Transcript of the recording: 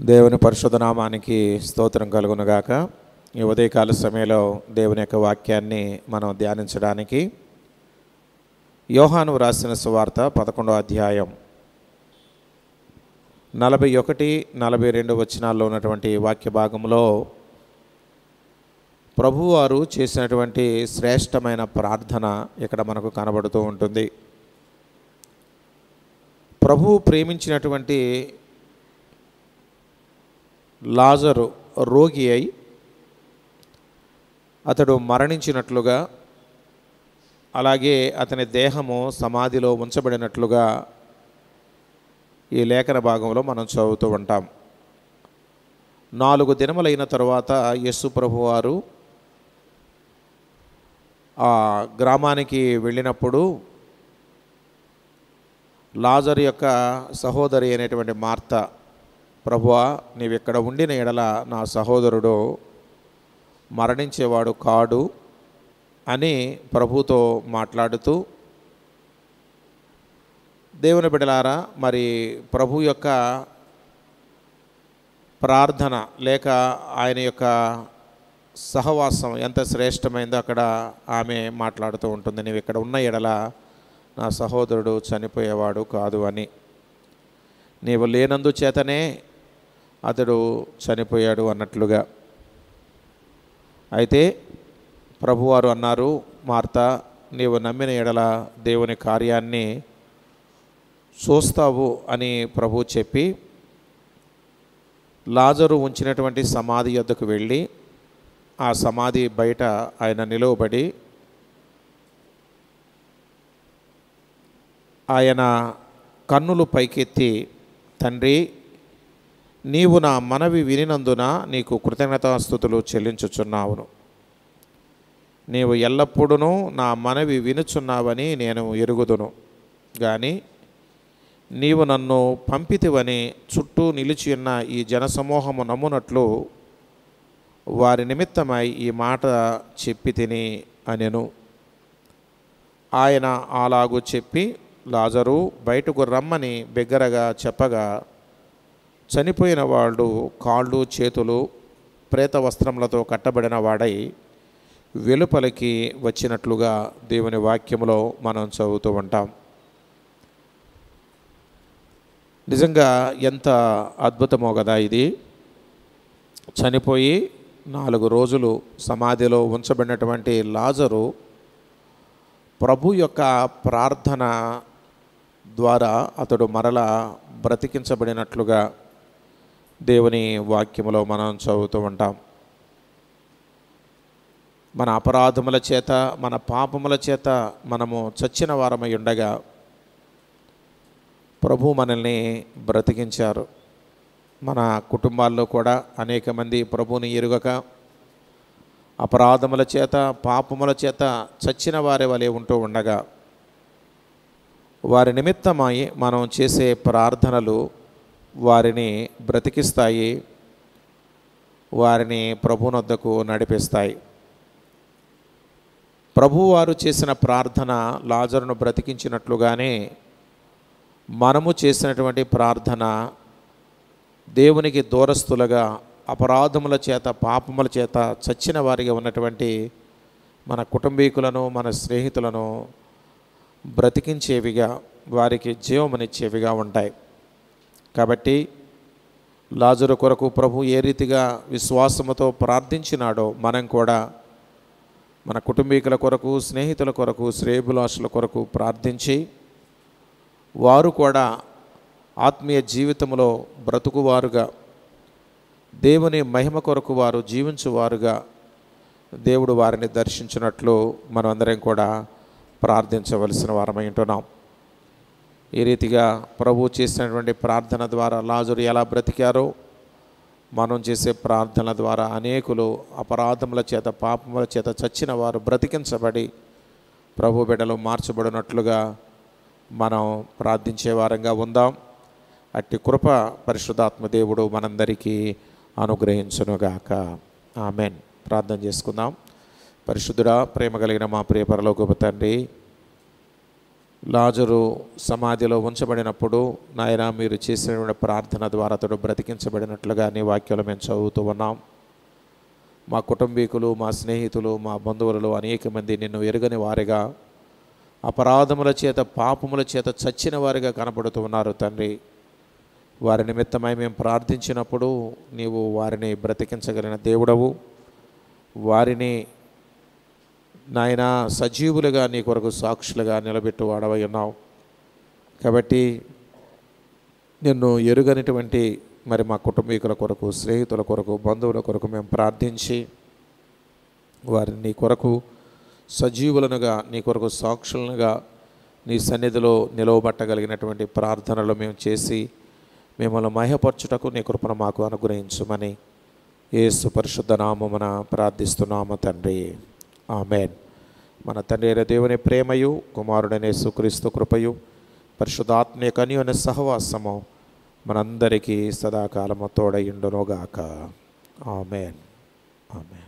దేవుని పరిశుద్ధ నామానికి స్తోత్రం కలుగునుగాక. ఈ ఉదయకాల సమయంలో దేవుని యొక్క వాక్యాన్ని మనం ధ్యానించడానికి యోహాను రాసిన సువార్త పదకొండో అధ్యాయం నలభై ఒకటి నలభై రెండు వచనాల్లో ఉన్నటువంటి వాక్య భాగంలో ప్రభువారు చేసినటువంటి శ్రేష్టమైన ప్రార్థన ఇక్కడ మనకు కనబడుతూ ఉంటుంది. ప్రభువు ప్రేమించినటువంటి లాజరు రోగి అయి అతడు మరణించినట్లుగా అలాగే అతని దేహము సమాధిలో ఉంచబడినట్లుగా ఈ లేఖన భాగంలో మనం చదువుతూ ఉంటాం. నాలుగు దినములైన తరువాత యేసు ప్రభువారు ఆ గ్రామానికి వెళ్ళినప్పుడు లాజర్ యొక్క సహోదరి అయినటువంటి మార్త ప్రభువా నీవిక్కడ ఇక్కడ ఉండిన ఎడల నా సహోదరుడు మరణించేవాడు కాడు అని ప్రభుతో మాట్లాడుతూ దేవుని బిడలారా మరి ప్రభు యొక్క ప్రార్థన లేక ఆయన యొక్క సహవాసం ఎంత శ్రేష్టమైందో అక్కడ ఆమె మాట్లాడుతూ ఉంటుంది. నీవు ఇక్కడ ఉన్న ఎడల నా సహోదరుడు చనిపోయేవాడు కాదు అని. నీవు లేనందు చేతనే అతడు చనిపోయాడు అన్నట్లుగా. అయితే ప్రభువారు అన్నారు మార్త నీవు నమ్మిన ఎడల దేవుని కార్యాన్ని చూస్తావు అని ప్రభు చెప్పి లాజరు ఉంచినటువంటి సమాధి యొద్దకు వెళ్ళి ఆ సమాధి బయట ఆయన నిలువబడి ఆయన కన్నులు పైకెత్తి తండ్రి నీవు నా మనవి వినినందున నీకు కృతజ్ఞతాస్థుతులు చెల్లించుచున్నావును. నీవు ఎల్లప్పుడూ నా మనవి వినుచున్నావని నేను ఎరుగుదును. కానీ నీవు నన్ను పంపితివని చుట్టూ నిలిచి ఉన్న ఈ జనసమూహము నమ్మునట్లు వారి నిమిత్తమై ఈ మాట చెప్పి తిని అనెను. ఆయన అలాగు చెప్పి లాజరు బయటకు రమ్మని బిగ్గరగా చెప్పగా చనిపోయిన వాళ్ళు కాళ్ళు చేతులు ప్రేత వస్త్రములతో కట్టబడిన వాడై వెలుపలికి వచ్చినట్లుగా దేవుని వాక్యములో మనం చదువుతూ ఉంటాం. నిజంగా ఎంత అద్భుతమో కదా ఇది. చనిపోయి నాలుగు రోజులు సమాధిలో ఉంచబడినటువంటి లాజరు ప్రభు యొక్క ప్రార్థన ద్వారా అతడు మరల బ్రతికించబడినట్లుగా దేవుని వాక్యములో మనం చదువుతూ ఉంటాం. మన అపరాధముల చేత మన పాపముల చేత మనము చచ్చిన వారమై ఉండగా ప్రభు మనల్ని బ్రతికించారు. మన కుటుంబాల్లో కూడా అనేక మంది ప్రభుని ఎరుగక అపరాధముల చేత పాపముల చేత చచ్చిన వారి వలె ఉంటూ ఉండగా వారి నిమిత్తమై మనం చేసే ప్రార్థనలు వారిని బ్రతికిస్తాయి వారిని ప్రభునొద్దకు నడిపిస్తాయి. ప్రభువారు చేసిన ప్రార్థన లాజరును బ్రతికించినట్లుగానే మనము చేసినటువంటి ప్రార్థన దేవునికి దూరస్తులుగా అపరాధముల చేత పాపముల చేత చచ్చిన వారిగా ఉన్నటువంటి మన కుటుంబీకులను మన స్నేహితులను బ్రతికించేవిగా వారికి జీవమనిచ్చేవిగా ఉంటాయి. కాబట్టి లాజరు కొరకు ప్రభు ఏ రీతిగా విశ్వాసముతో ప్రార్థించినాడో మనం కూడా మన కుటుంబీకుల కొరకు స్నేహితుల కొరకు శ్రేయభిలాషుల కొరకు ప్రార్థించి వారు కూడా ఆత్మీయ జీవితంలో బ్రతుకువారుగా దేవుని మహిమ కొరకు వారు జీవించువారుగా దేవుడు వారిని దర్శించినట్లు మనమందరం కూడా ప్రార్థించవలసిన వారమై ఉంటున్నాం. ఈ రీతిగా ప్రభు చేసినటువంటి ప్రార్థన ద్వారా లాజరు ఎలా బ్రతికారో మనం చేసే ప్రార్థన ద్వారా అనేకులు అపరాధముల చేత పాపముల చేత చచ్చిన వారు బ్రతికించబడి ప్రభు బిడ్డలు మార్చబడినట్లుగా మనం ప్రార్థించే వారంగా ఉందాం. అట్టి కృప పరిశుద్ధాత్మ దేవుడు మనందరికీ అనుగ్రహించునుగాక. ఆమెన్. ప్రార్థన చేసుకుందాం. పరిశుద్ధుడా ప్రేమ కలిగిన మా ప్రియ పరలోకపు తండ్రి లాజరు సమాధిలో ఉంచబడినప్పుడు నాయన మీరు చేసినటువంటి ప్రార్థన ద్వారా అతడు బ్రతికించబడినట్లుగా నీ వాక్యాలు మేము చదువుతూ ఉన్నాం. మా కుటుంబీకులు మా స్నేహితులు మా బంధువులలో అనేక మంది నిన్ను ఎరుగని వారిగా అపరాధముల చేత పాపముల చేత చచ్చిన వారిగా కనపడుతూ ఉన్నారు తండ్రి. వారి నిమిత్తమై మేము ప్రార్థించినప్పుడు నీవు వారిని బ్రతికించగలిగిన దేవుడవు. వారిని నాయన సజీవులుగా నీ కొరకు సాక్షులుగా నిలబెట్టు వాడవై ఉన్నావు. కాబట్టి నిన్ను ఎరుగనిటువంటి మరి మా కుటుంబీకుల కొరకు స్నేహితుల కొరకు బంధువుల కొరకు మేము ప్రార్థించి వారిని నీ కొరకు సజీవులనుగా నీ కొరకు సాక్షులనుగా నీ సన్నిధిలో నిలవబట్టగలిగినటువంటి ప్రార్థనలు మేము చేసి మిమ్మల్ని మహపరచుటకు నీ కృపను మాకు అనుగ్రహించమని ఏసు పరిశుద్ధ నామమున ప్రార్థిస్తున్నాము తండ్రి. ఆమెన్. మన తండ్రి అయిన దేవుని ప్రేమయు కుమారుడనే సుక్రీస్తు కృపయు పరిశుద్ధాత్మీయ కన్యుని సహవాసము మనందరికీ సదాకాలము తోడయుండునుగాక ఆమెన్. ఆమెన్.